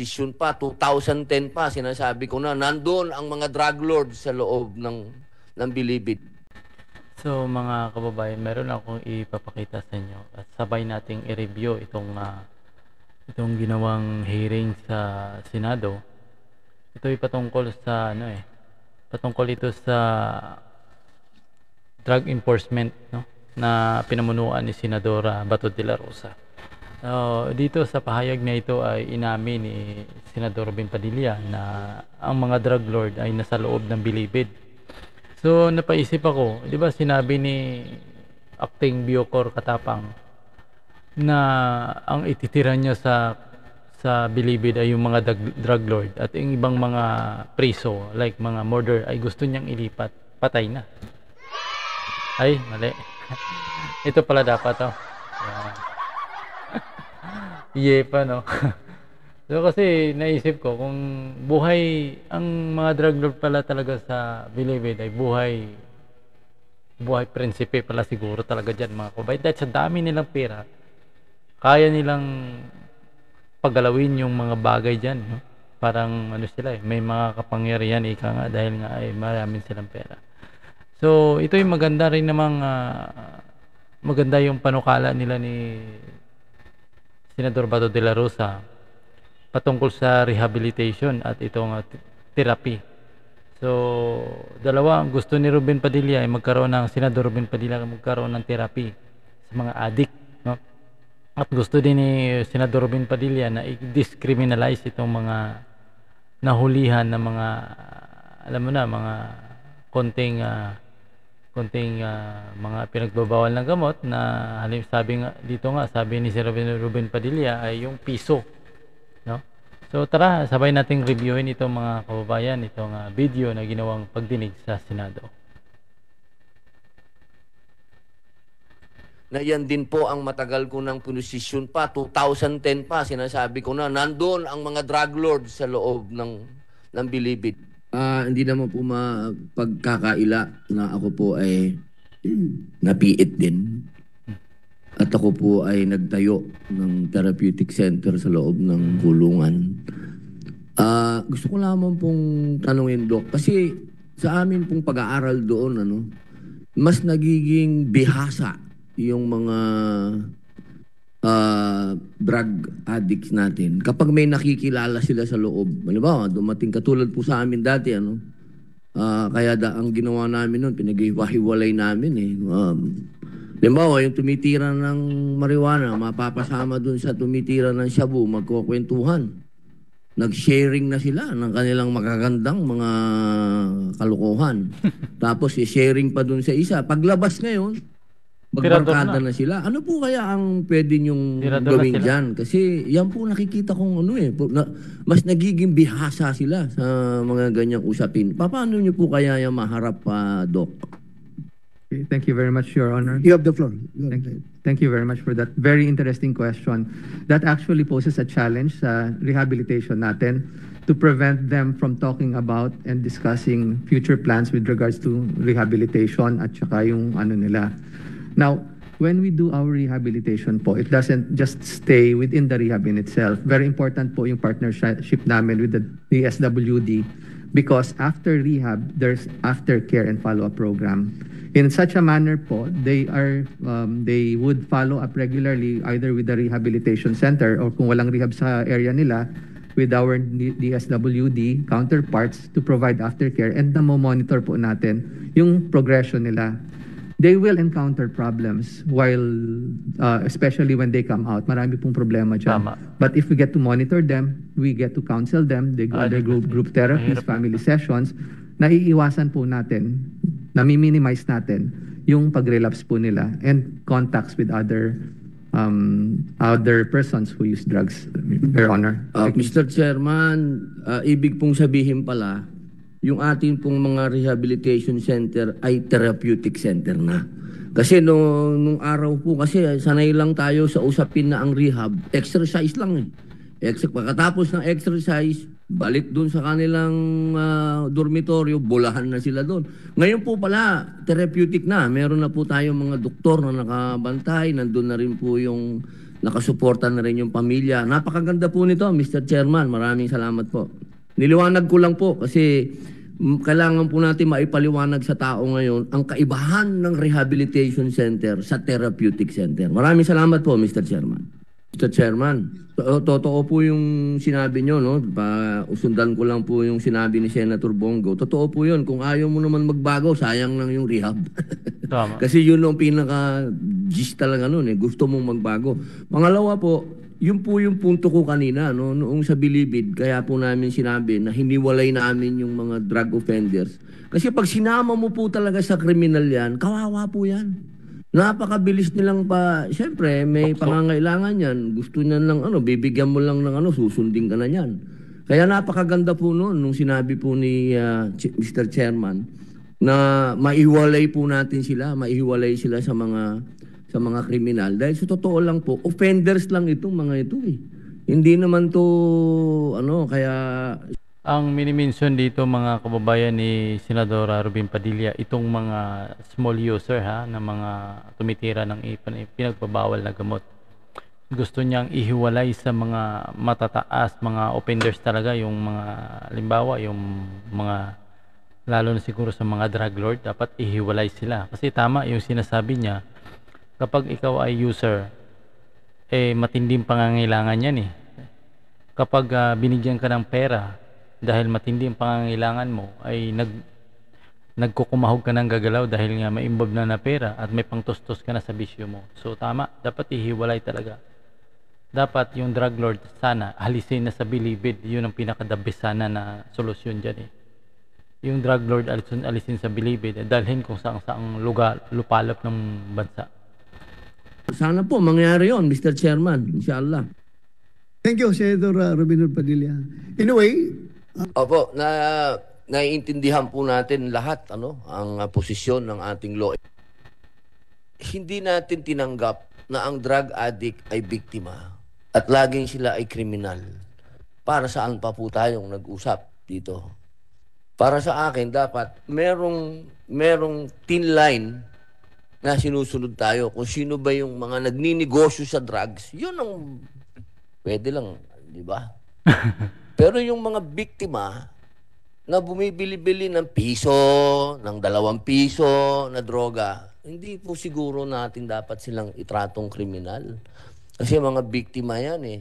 pinosisyon pa, 2010 pa, sinasabi ko na, nandun ang mga drug lords sa loob ng, ng Bilibid. So mga kababayan, meron akong ipapakita sa inyo at sabay nating i-review itong ah, itong ginawang hearing sa Senado. Ito ay patungkol sa ano eh, patungkol ito sa drug enforcement no na pinamunuan ni Senadora Bato de la Rosa. So, dito sa pahayag na ito ay inamin ni Senador Ben Padilla na ang mga drug lord ay nasa loob ng bilibid. So napaisip ako, 'di ba sinabi ni acting Biocor Katapang na ang ititira niya sa sa Bilibid ay yung mga drug, lord at yung ibang mga preso like mga murder ay gusto niyang ilipat patay na. Ay, mali. Ito pala dapat oh. Yan. Iye pa no. So kasi naisip ko kung buhay ang mga drug lord pala talaga sa Bilibid ay buhay buhay prinsipe pala siguro talaga diyan mga kababayan dahil sa dami nilang pera kaya nilang paggalawin yung mga bagay diyan no? parang ano sila eh may mga kapangyarihan ika nga dahil nga ay maraming silang pera so ito yung maganda rin namang ah, maganda yung panukala nila ni Senador Bato de la Rosa patungkol sa rehabilitation at itong uh, therapy. So, dalawa, ang gusto ni Ruben Padilla ay magkaroon ng, Senador Ruben Padilla magkaroon ng therapy sa mga addict. No? At gusto din ni Senador Ruben Padilla na i-discriminalize itong mga nahulihan na mga, alam mo na, mga konting, ah, konting ah, mga pinagbabawal ng gamot na halim sabi nga dito nga sabi ni si Ruben, Ruben Padilla ay yung piso no? So tara sabay nating reviewin itong mga kababayan itong ah, video na ginawang pagdinig sa Senado. Na yan din po ang matagal ko ng pinosisyon pa, 2010 pa, sinasabi ko na, nandun ang mga drug lords sa loob ng, ng Bilibid. Ah, hindi naman po mapagkakaila na ako po ay napiit din. At ako po ay nagtayo ng therapeutic center sa loob ng kulungan. Ah, gusto ko lamang pong tanungin, Dok, kasi sa amin pong pag-aaral doon, ano, mas nagiging bihasa yung mga ah, drug addicts natin. Kapag may nakikilala sila sa loob, halimbawa, dumating katulad po sa amin dati, ano, ah, kaya da, ang ginawa namin noon, pinag-iwahiwalay namin eh. Um, halimbawa, yung tumitira ng marijuana, mapapasama dun sa tumitira ng shabu, magkukwentuhan. Nag-sharing na sila ng kanilang makagandang mga kalukuhan. Tapos, i-sharing pa dun sa isa. Paglabas ngayon, magbarkada na. na. sila. Ano po kaya ang pwede niyong Tirador gawin dyan? Kasi yan po nakikita kong ano eh. po- Na, mas nagiging bihasa sila sa mga ganyang usapin. Pa- Paano niyo po kaya yung maharap pa, Doc? Okay, Thank you very much, Your Honor. You have the floor. Thank, ahead. thank you very much for that very interesting question. That actually poses a challenge sa rehabilitation natin to prevent them from talking about and discussing future plans with regards to rehabilitation at saka yung ano nila. Now, when we do our rehabilitation po, it doesn't just stay within the rehab in itself. Very important po yung partnership namin with the DSWD because after rehab, there's aftercare and follow-up program. In such a manner po, they are um, they would follow up regularly either with the rehabilitation center or kung walang rehab sa area nila with our DSWD counterparts to provide aftercare and na monitor po natin yung progression nila. They will encounter problems while uh, especially when they come out. Marami pong problema dyan. Tama. But if we get to monitor them, we get to counsel them, they go under group, group therapies, family sessions, naiiwasan po natin, nami-minimize natin yung pag-relapse po nila and contacts with other um, other persons who use drugs, Your Honor. Uh, Mr. Chairman, uh, ibig pong sabihin pala, yung ating pong mga rehabilitation center ay therapeutic center na. Kasi nung, nung araw po, kasi sanay lang tayo sa usapin na ang rehab, exercise lang eh. Ex- pagkatapos ng exercise, balik dun sa kanilang ah, dormitoryo, bulahan na sila doon. Ngayon po pala, therapeutic na. Meron na po tayong mga doktor na nakabantay, nandun na rin po yung nakasuporta na rin yung pamilya. Napakaganda po nito, Mr. Chairman. Maraming salamat po. Niliwanag ko lang po kasi mm, kailangan po natin maipaliwanag sa tao ngayon ang kaibahan ng rehabilitation center sa therapeutic center. Maraming salamat po, Mr. Chairman. Mr. Chairman, to- totoo po yung sinabi nyo, no? Pa, usundan ko lang po yung sinabi ni Senator Bongo. Totoo po yun. Kung ayaw mo naman magbago, sayang lang yung rehab. Tama. Kasi yun ang pinaka gist talaga nun eh. Gusto mong magbago. Pangalawa po, yun po yung punto ko kanina, no? noong sa Bilibid, kaya po namin sinabi na hiniwalay namin yung mga drug offenders. Kasi pag sinama mo po talaga sa kriminal yan, kawawa po yan. Napakabilis nilang pa, siyempre may pangangailangan yan. Gusto niyan lang ano, bibigyan mo lang ng ano, susundin ka na yan. Kaya napakaganda po noon nung sinabi po ni ah, Ch- Mr. Chairman na maihiwalay po natin sila, maihiwalay sila sa mga sa mga kriminal dahil sa totoo lang po offenders lang itong mga ito eh. Hindi naman to ano kaya Ang minimension dito mga kababayan ni Senadora Rubin Padilla, itong mga small user ha, na mga tumitira ng ipan- pinagbabawal na gamot. Gusto niyang ihiwalay sa mga matataas, mga offenders talaga, yung mga, limbawa, yung mga, lalo na siguro sa mga drug lord, dapat ihiwalay sila. Kasi tama yung sinasabi niya, kapag ikaw ay user, eh matinding pangangailangan yan eh kapag ah, binigyan ka ng pera dahil matindi ang pangangailangan mo ay nag nagkukumahog ka ng gagalaw dahil nga may involved na na pera at may pangtustos ka na sa bisyo mo. So tama, dapat ihiwalay talaga. Dapat yung drug lord sana alisin na sa bilibid. Yun ang pinaka-the sana na solusyon dyan eh. Yung drug lord alisin, alisin sa bilibid at dalhin kung saan saang lugar, lupalop ng bansa. Sana po mangyari yon Mr. Chairman, inshallah. Thank you, Senator uh, Robin Hood Padilla. In a way, Opo, na naiintindihan po natin lahat ano ang ah, posisyon ng ating law. Hindi natin tinanggap na ang drug addict ay biktima at laging sila ay kriminal. Para saan pa po tayong nag-usap dito? Para sa akin dapat merong merong thin line na sinusunod tayo kung sino ba yung mga nagninegosyo sa drugs. Yun ang pwede lang, di ba? Pero yung mga biktima na bumibili-bili ng piso, ng dalawang piso na droga, hindi po siguro natin dapat silang itratong kriminal. Kasi mga biktima yan eh.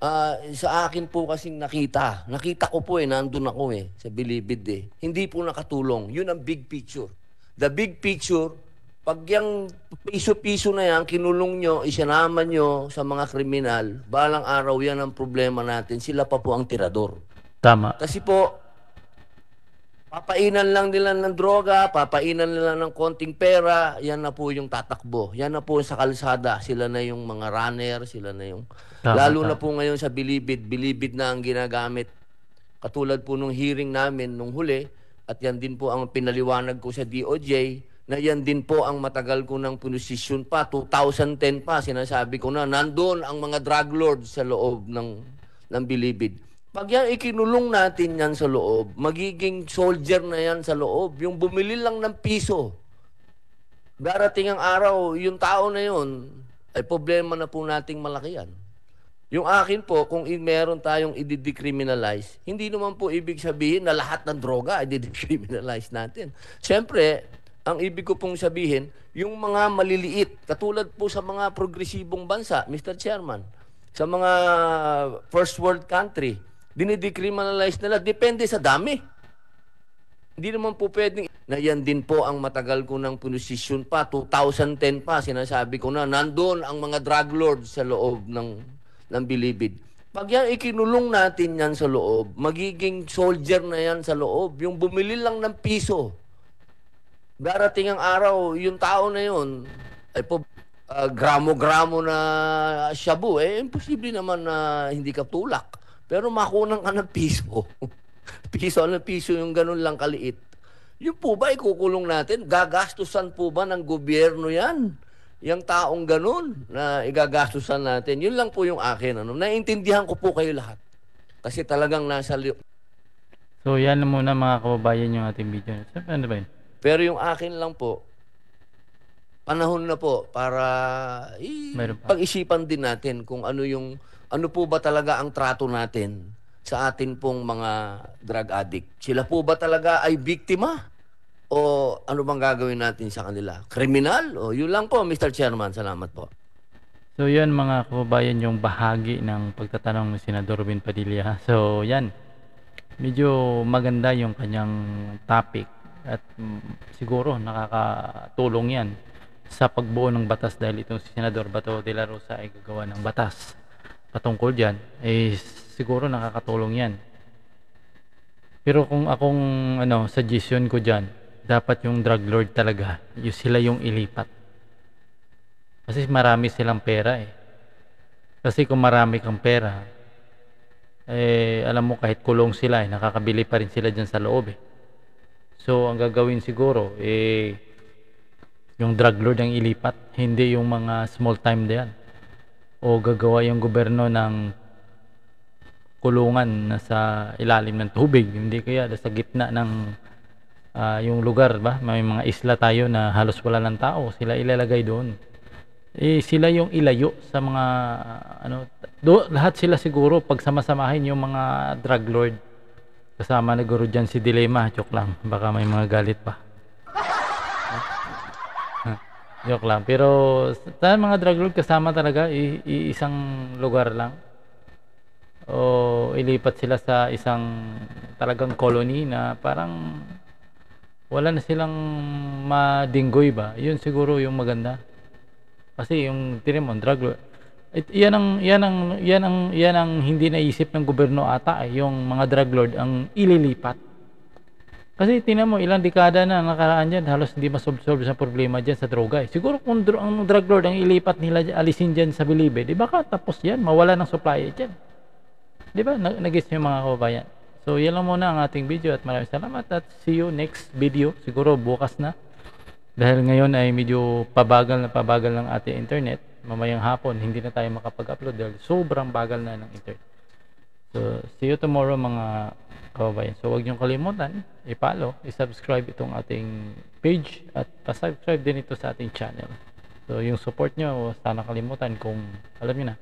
Ah, sa akin po kasing nakita, nakita ko po eh, nandun ako eh, sa Bilibid eh. Hindi po nakatulong. Yun ang big picture. The big picture, pag yung piso-piso na yan, kinulong nyo, isinama nyo sa mga kriminal, balang araw yan ang problema natin, sila pa po ang tirador. Tama. Kasi po, papainan lang nila ng droga, papainan nila ng konting pera, yan na po yung tatakbo. Yan na po sa kalsada, sila na yung mga runner, sila na yung... Tama, Lalo tama. na po ngayon sa Bilibid, Bilibid na ang ginagamit. Katulad po nung hearing namin nung huli, at yan din po ang pinaliwanag ko sa DOJ, na yan din po ang matagal ko ng pinosisyon pa, 2010 pa, sinasabi ko na, nandun ang mga drug lords sa loob ng, ng Bilibid. Pag yan ikinulong natin yan sa loob, magiging soldier na yan sa loob. Yung bumili lang ng piso. Darating ang araw, yung tao na yun, ay problema na po nating malaki yan. Yung akin po, kung meron tayong i-decriminalize, hindi naman po ibig sabihin na lahat ng droga i-decriminalize natin. Siyempre, ang ibig ko pong sabihin, yung mga maliliit, katulad po sa mga progresibong bansa, Mr. Chairman, sa mga first world country, dinidecriminalize nila, depende sa dami. Hindi naman po pwedeng na yan din po ang matagal ko ng pinosisyon pa, 2010 pa, sinasabi ko na, nandun ang mga drug lords sa loob ng, ng Bilibid. Pag yan ikinulong natin yan sa loob, magiging soldier na yan sa loob. Yung bumili lang ng piso. Darating ang araw, yung tao na yun, ay po, ah, gramo-gramo na shabu, eh, imposible naman na hindi ka tulak. Pero makunan ka ng piso. piso na piso yung ganun lang kaliit. Yung po ba ikukulong natin? Gagastusan po ba ng gobyerno yan? Yung taong ganun na igagastusan natin. Yun lang po yung akin. Ano? Naintindihan ko po kayo lahat. Kasi talagang nasa... li- So yan na muna mga kababayan yung ating video. Siyempre ano ba yun? Pero yung akin lang po, panahon na po para pa. pag-isipan din natin kung ano yung ano po ba talaga ang trato natin sa atin pong mga drug addict. Sila po ba talaga ay biktima? O ano bang gagawin natin sa kanila? Kriminal? O yun lang po, Mr. Chairman. Salamat po. So yan mga kababayan yung bahagi ng pagtatanong ni Senador Robin Padilla. So yan, medyo maganda yung kanyang topic at mm, siguro nakakatulong yan sa pagbuo ng batas dahil itong si Senador Bato de la Rosa ay gagawa ng batas patungkol dyan, eh siguro nakakatulong yan. Pero kung akong ano, suggestion ko dyan, dapat yung drug lord talaga, yung sila yung ilipat. Kasi marami silang pera eh. Kasi kung marami kang pera, eh, alam mo kahit kulong sila eh, nakakabili pa rin sila dyan sa loob eh. So, ang gagawin siguro, eh, yung drug lord ang ilipat, hindi yung mga small time diyan. O gagawa yung gobyerno ng kulungan na sa ilalim ng tubig, hindi kaya sa gitna ng ah, yung lugar ba, may mga isla tayo na halos wala ng tao, sila ilalagay doon. Eh sila yung ilayo sa mga ano do, lahat sila siguro pagsamasamahin yung mga drug lord kasama na guro dyan si Dilema. Joke lang. Baka may mga galit pa. Joke lang. Pero sa mga drug lord kasama talaga i, i- isang lugar lang. O ilipat sila sa isang talagang colony na parang wala na silang madinggoy ba? Yun siguro yung maganda. Kasi yung tinan mo, drug lord, it, yan ang yan ang yan ang yan ang hindi naisip ng gobyerno ata eh, yung mga drug lord ang ililipat. Kasi tinan mo ilang dekada na nakaraan diyan, halos hindi masolve sa problema diyan sa droga eh. Siguro kung dro- ang drug lord ang ilipat nila alisin diyan sa Bilibe, di ba ka tapos yan, mawala ng supply diyan. Di ba? Nag- Nagis yung mga kababayan. So, yan lang muna ang ating video at maraming salamat at see you next video. Siguro bukas na. Dahil ngayon ay medyo pabagal na pabagal ng ating internet, mamayang hapon hindi na tayo makapag-upload dahil sobrang bagal na ng internet. So, see you tomorrow mga kababayan. So, huwag niyong kalimutan, i-follow, i-subscribe itong ating page at pa-subscribe din ito sa ating channel. So, yung support niyo, sana kalimutan kung alam niyo na,